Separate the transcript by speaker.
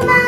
Speaker 1: teman-teman,